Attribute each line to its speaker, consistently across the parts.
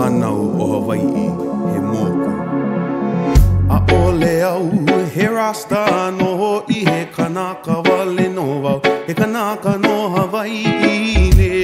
Speaker 1: hanau o Hawaii he moku. A ole au he rasta no i he kanaka wale no wau, he kanaka no Hawaii ne.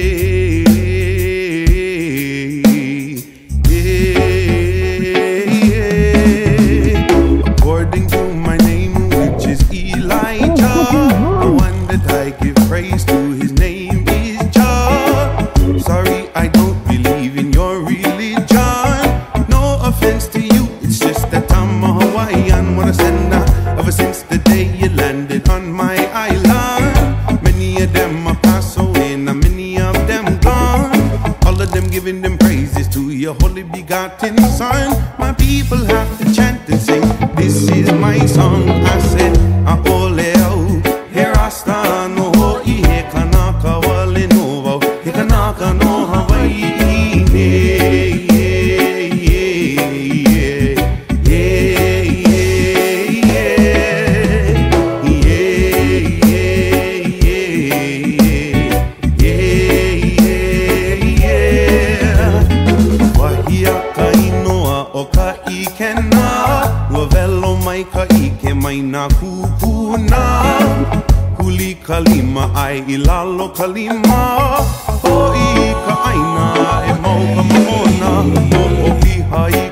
Speaker 1: Ka ike mai nā kupuna Huli ka lima ai i lalo ka lima O i ka aina e mau ka mahona O o piha i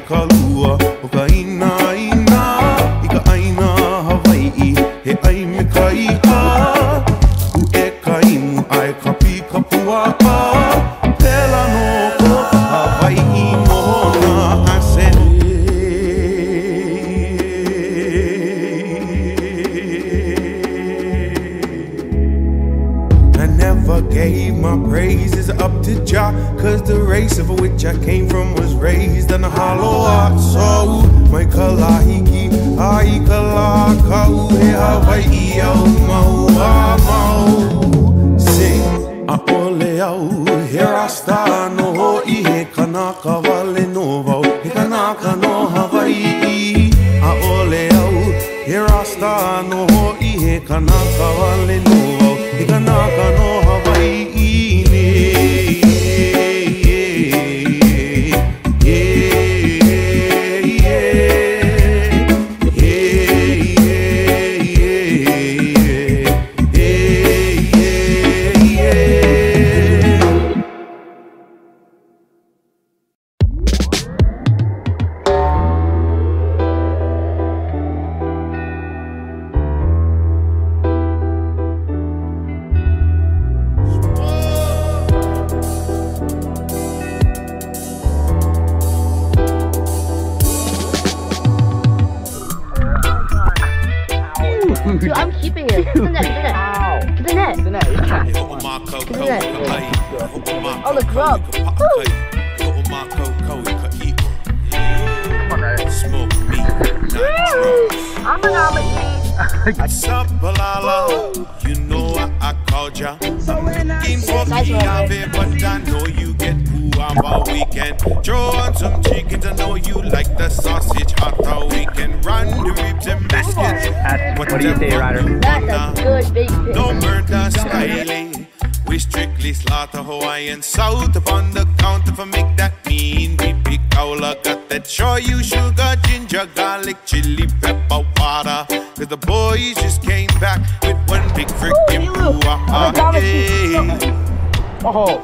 Speaker 1: never gave my praises up to Jah. Cause the race of which I came from was raised in a hollow heart. So my kalahiki, ai kalaka uhe Hawaii oh, mau
Speaker 2: Oh, the grub.
Speaker 3: Come on, guys.
Speaker 1: Smoke me, not drugs.
Speaker 2: I'm an almond
Speaker 1: What's Balala? You know I, I called ya. I'm looking for
Speaker 2: Guys, we're over.
Speaker 1: But I know you get who I'm all weekend. Throw on some chickens, I know you like the sausage hot all weekend. Run the ribs and biscuits.
Speaker 3: What do you say, Ryder?
Speaker 2: That's a good big fish.
Speaker 1: No murder, Skyly. Strictly slaughter Hawaiian South upon the counter for make that mean. We pick Kaula, got that show you sugar, ginger, garlic, chili, pepper, water. Cause the boys just came back with one big freaking
Speaker 2: you.
Speaker 1: boo-ah.
Speaker 3: Oh,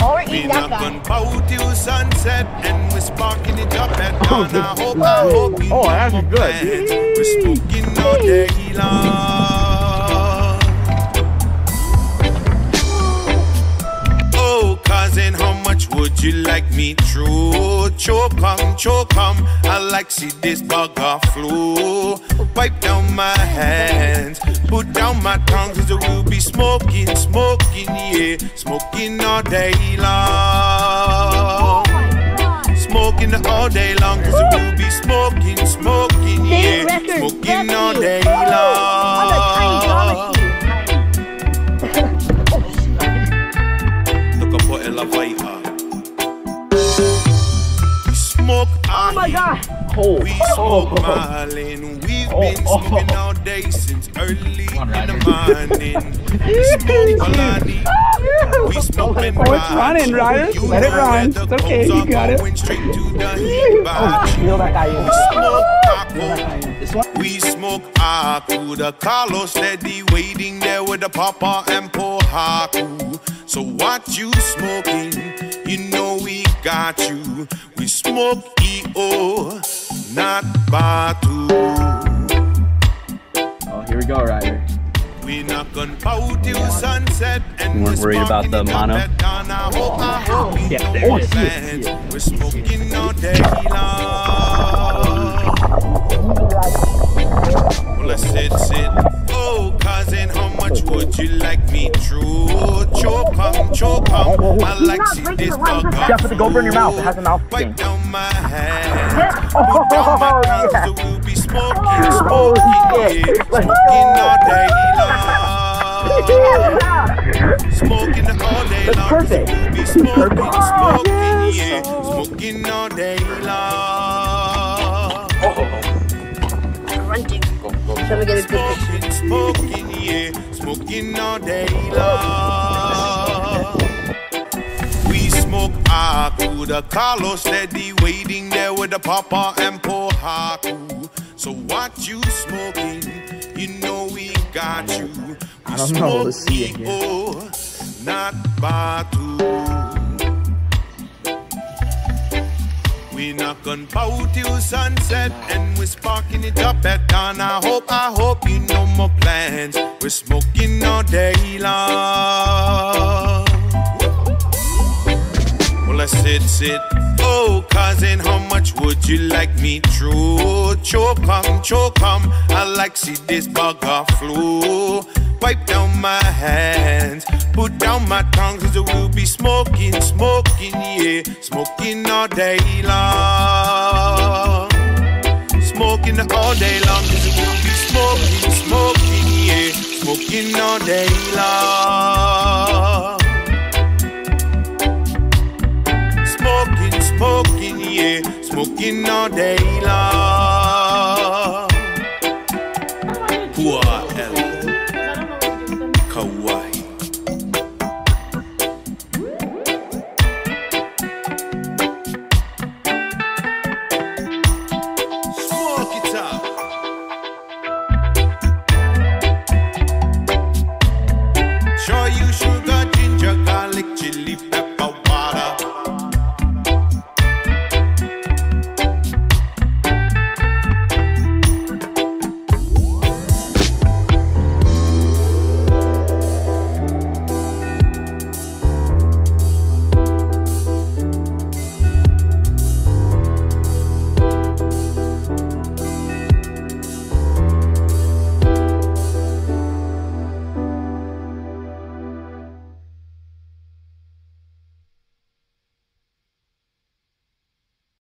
Speaker 2: Oh, we're
Speaker 1: We
Speaker 2: eating that
Speaker 1: knocking
Speaker 2: guy.
Speaker 1: bout till sunset and we're sparking it up at oh, dawn. I hope, I hope you
Speaker 3: Oh, that's good.
Speaker 1: We're smoking all day Oh, how much would you like me through? Choke on, choke on. I like see this bugger flu. Wipe down my hands, put down my tongue, cause we'll be smoking, smoking, yeah. Smoking all day long. Smoking all day long, cause we'll be smoking, smoking, yeah. Smoking all day
Speaker 2: on the tiny
Speaker 1: long.
Speaker 2: My god.
Speaker 3: Oh,
Speaker 1: We
Speaker 3: oh,
Speaker 1: smoke Marlin. We've
Speaker 3: Oh,
Speaker 1: been
Speaker 3: oh. oh.
Speaker 1: smoking all day since early
Speaker 3: on,
Speaker 1: in the morning. We smoke Polani. We smoke
Speaker 4: Oh, it's running, Ryder.
Speaker 1: You
Speaker 4: Let it run. It's okay,
Speaker 1: coals
Speaker 4: you
Speaker 1: are
Speaker 4: got it.
Speaker 1: going Straight to the. Oh,
Speaker 4: feel that guy in.
Speaker 1: We smoke
Speaker 4: Feel that
Speaker 1: Paco.
Speaker 4: guy in. This one.
Speaker 1: We smoke Aku, the Carlos steady waiting there with the Papa and Pohaku. So what you smoking? You know we got you. Smoke EO, oh, not Batu.
Speaker 3: Oh. oh, here we go, Ryder.
Speaker 1: We not gonna pout till sunset and
Speaker 3: You weren't
Speaker 1: we're
Speaker 3: worried about the mono?
Speaker 1: at dawn. I hope, I hope you
Speaker 3: Yeah, there
Speaker 1: our
Speaker 3: it is.
Speaker 1: We're smoking all day long. Would you like me true? Choke on, choke on. Oh, oh, oh. I like see this dog.
Speaker 4: Jeff, put the GoPro in your mouth. It has a mouth
Speaker 1: Wipe
Speaker 4: thing.
Speaker 1: down my hands. Put down my tongue so we'll be smoking, smoking, yeah. Smoking all day long. Smoking all day
Speaker 4: That's
Speaker 1: long.
Speaker 4: perfect.
Speaker 1: We'll be smoking, smoking, yeah. Smoking all day long.
Speaker 2: Grunting. Let me get a good picture.
Speaker 1: Smoking, smoking, Smoking all day long. We smoke Aku, the Carlos steady waiting there with the Papa and Pohaku. So what you smoking? You know we got you. We
Speaker 4: I don't know,
Speaker 1: smoke
Speaker 4: let's see again.
Speaker 1: Not Batu. We not gonna pout till sunset and we're sparking it up at dawn. I hope, I hope you know more plans. We're smoking all day long. Well, let's sit, sit. Oh, cousin, how much would you like me true? Choke come, choke come. I like see this bugger flu. Wipe down my hands, put down my tongue, cause we'll be smoking, smoking, yeah. Smoking all day long. Smoking all day long, cause we'll be smoking, smoking, yeah. Smoking all day long. Smoking, smoking, yeah, smoking all day long.